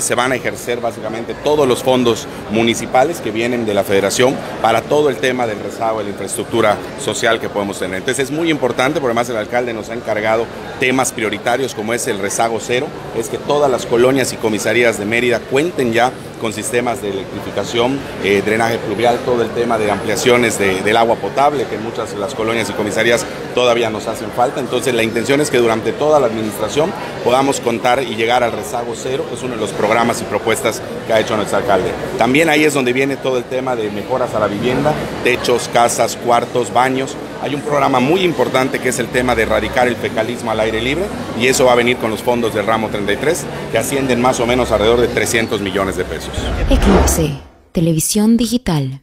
Se van a ejercer básicamente todos los fondos municipales que vienen de la federación para todo el tema del rezago de la infraestructura social que podemos tener. Entonces es muy importante, porque además el alcalde nos ha encargado temas prioritarios como es el rezago cero, es que todas las colonias y comisarías de Mérida cuenten ya con sistemas de electrificación, eh, drenaje pluvial, todo el tema de ampliaciones del agua potable, que muchas de las colonias y comisarias todavía nos hacen falta. Entonces la intención es que durante toda la administración podamos contar y llegar al rezago cero, que es uno de los programas y propuestas que ha hecho nuestro alcalde. También ahí es donde viene todo el tema de mejoras a la vivienda, techos, casas, cuartos, baños. Hay un programa muy importante que es el tema de erradicar el fecalismo al aire libre y eso va a venir con los fondos del ramo 33 que ascienden más o menos alrededor de 300 millones de pesos. Eclipse, televisión digital.